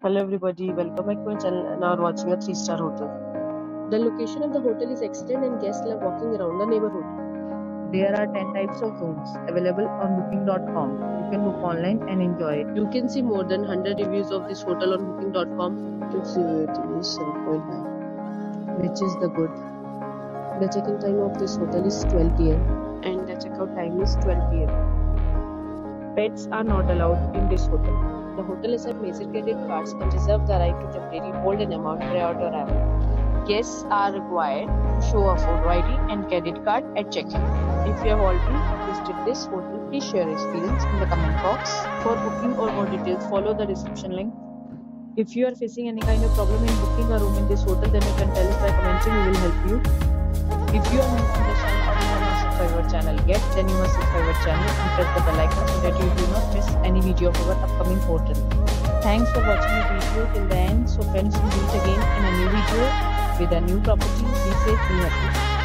Hello everybody, welcome back to my channel and are watching a 3-star hotel. The location of the hotel is excellent and guests love walking around the neighborhood. There are 10 types of rooms available on booking.com. You can book online and enjoy it. You can see more than 100 reviews of this hotel on booking.com. Its rating is 7.9, Which is the good. The check-in time of this hotel is 12 pm and the checkout time is 12 pm. Pets are not allowed in this hotel. The hotel accepts major credit cards and reserves the right to temporarily hold an amount prior to arrival. Guests are required to show a photo ID and credit card at check-in. If you have already visited this hotel, please share your experience in the comment box. For booking or more details, follow the description link. If you are facing any kind of problem in booking a room in this hotel, then you can tell us by commenting. We will help you. If you are new the subscribed our channel yet, then you must subscribe our channel and press the bell icon so that you do not miss any video of our upcoming hotel. Thanks for watching the video till the end. So friends, we meet again in a new video with a new property. Be safe, be happy.